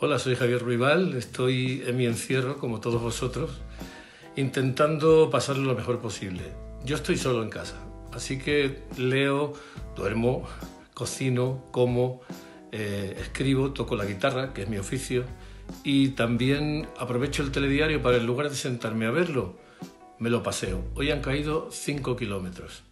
Hola, soy Javier Ruibal, estoy en mi encierro, como todos vosotros, intentando pasarlo lo mejor posible. Yo estoy solo en casa, así que leo, duermo, cocino, como, eh, escribo, toco la guitarra, que es mi oficio, y también aprovecho el telediario para en lugar de sentarme a verlo, me lo paseo. Hoy han caído 5 kilómetros.